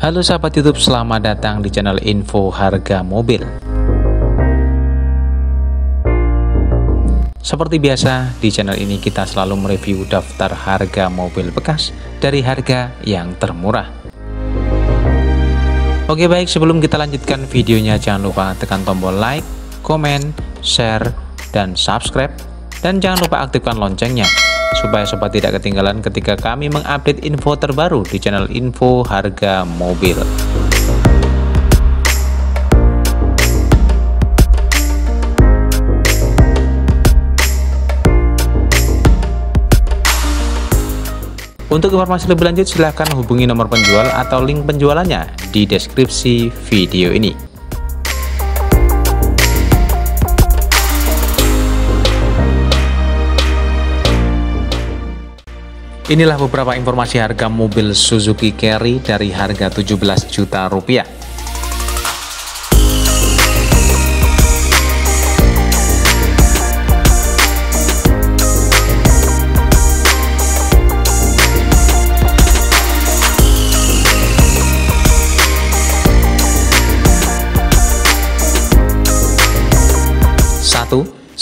Halo sahabat YouTube, selamat datang di channel Info Harga Mobil. Seperti biasa, di channel ini kita selalu mereview daftar harga mobil bekas dari harga yang termurah. Oke baik, sebelum kita lanjutkan videonya, jangan lupa tekan tombol like, komen, share, dan subscribe. Dan jangan lupa aktifkan loncengnya supaya sobat tidak ketinggalan ketika kami mengupdate info terbaru di channel info harga mobil. Untuk informasi lebih lanjut silahkan hubungi nomor penjual atau link penjualannya di deskripsi video ini. Inilah beberapa informasi harga mobil Suzuki Carry dari harga 17 juta rupiah.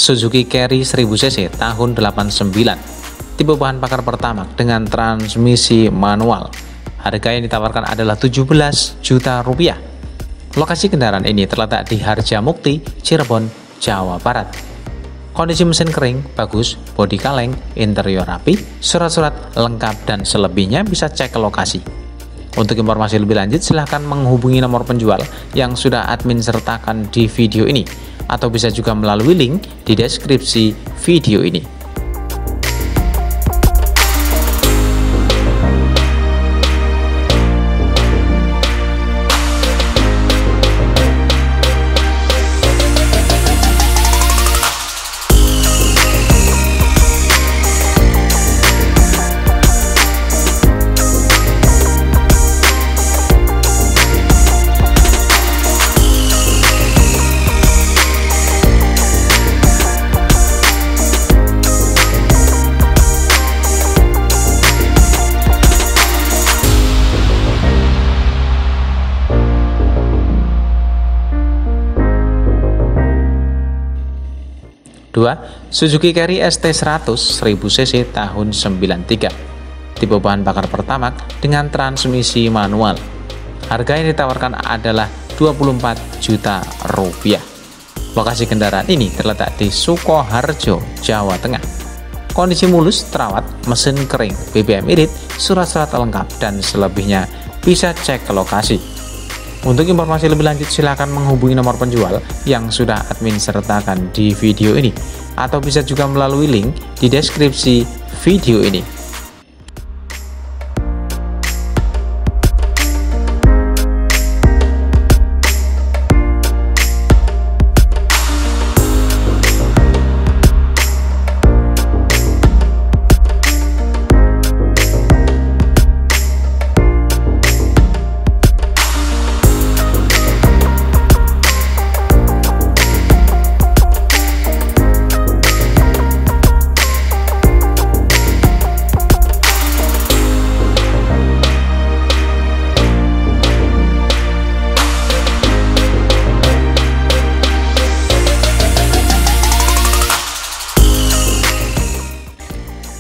Suzuki Carry 1000 cc tahun 89 tipe bahan bakar pertama dengan transmisi manual. Harga yang ditawarkan adalah 17 juta rupiah. Lokasi kendaraan ini terletak di Harjamukti, Cirebon, Jawa Barat. Kondisi mesin kering, bagus, bodi kaleng, interior rapi, surat-surat lengkap dan selebihnya bisa cek ke lokasi. Untuk informasi lebih lanjut silahkan menghubungi nomor penjual yang sudah admin sertakan di video ini atau bisa juga melalui link di deskripsi video ini. 2. Suzuki Carry ST100 1000cc tahun 93 tipe bahan bakar pertamax dengan transmisi manual. Harga yang ditawarkan adalah 24 juta rupiah. Lokasi kendaraan ini terletak di Sukoharjo, Jawa Tengah. Kondisi mulus, terawat, mesin kering, BBM irit, surat-surat lengkap, dan selebihnya. Bisa cek ke lokasi untuk informasi lebih lanjut silahkan menghubungi nomor penjual yang sudah admin sertakan di video ini atau bisa juga melalui link di deskripsi video ini.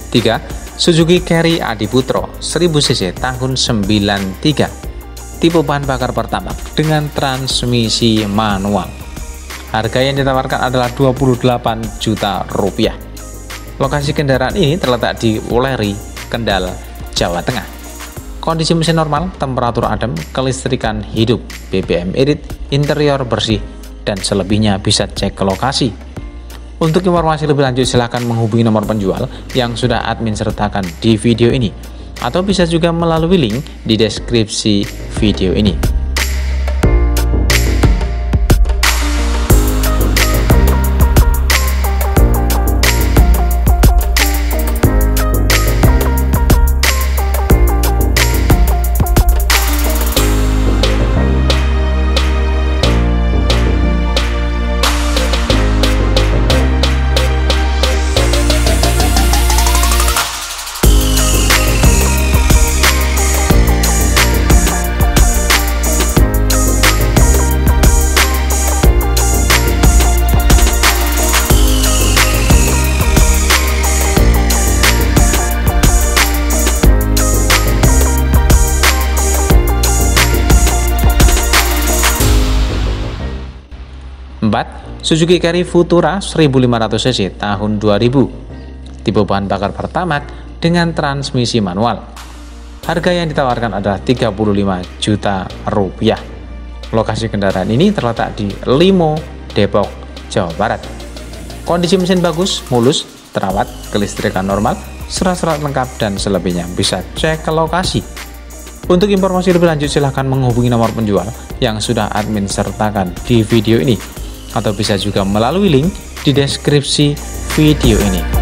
3. Suzuki Carry Adiputro 1000cc tahun 93 tipe bahan bakar pertama dengan transmisi manual. Harga yang ditawarkan adalah 28 juta rupiah. Lokasi kendaraan ini terletak di Wuleri, Kendal, Jawa Tengah. Kondisi mesin normal, temperatur adem, kelistrikan hidup, BBM irit, interior bersih, dan selebihnya bisa cek ke lokasi untuk informasi lebih lanjut silahkan menghubungi nomor penjual yang sudah admin sertakan di video ini atau bisa juga melalui link di deskripsi video ini. Suzuki Carry Futura 1500cc tahun 2000 Tipe bahan bakar pertamax dengan transmisi manual. Harga yang ditawarkan adalah 35 juta rupiah. Lokasi kendaraan ini terletak di Limo, Depok, Jawa Barat. Kondisi mesin bagus, mulus, terawat, kelistrikan normal, surat-surat lengkap, dan selebihnya bisa cek ke lokasi. Untuk informasi lebih lanjut silahkan menghubungi nomor penjual yang sudah admin sertakan di video ini atau bisa juga melalui link di deskripsi video ini.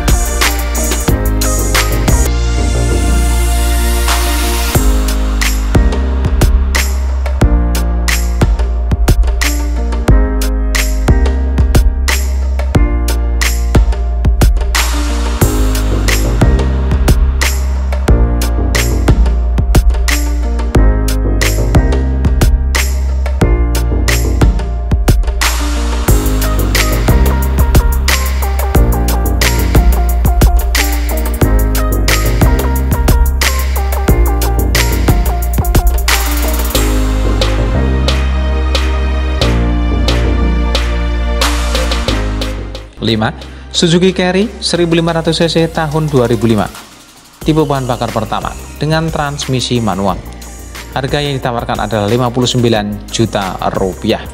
5. Suzuki Carry 1500cc tahun 2005 Tipe bahan bakar pertama dengan transmisi manual Harga yang ditawarkan adalah 59 juta rupiah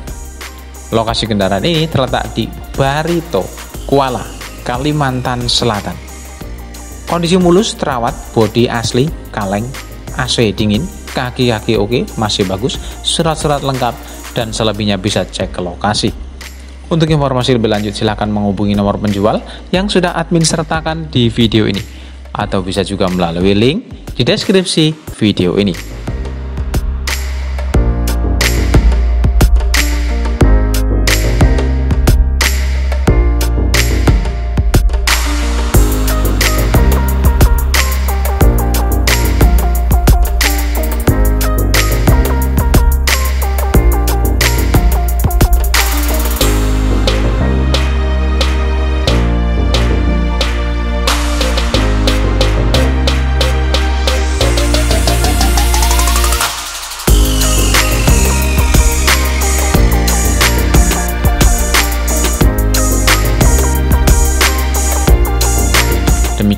Lokasi kendaraan ini terletak di Barito, Kuala, Kalimantan Selatan Kondisi mulus, terawat, bodi asli, kaleng, AC dingin, kaki-kaki oke, masih bagus, surat-surat lengkap, dan selebihnya bisa cek ke lokasi. Untuk informasi lebih lanjut silahkan menghubungi nomor penjual yang sudah admin sertakan di video ini atau bisa juga melalui link di deskripsi video ini.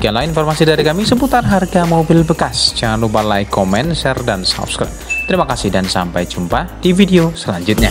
Demikianlah informasi dari kami seputar harga mobil bekas. Jangan lupa like, comment, share, dan subscribe. Terima kasih dan sampai jumpa di video selanjutnya.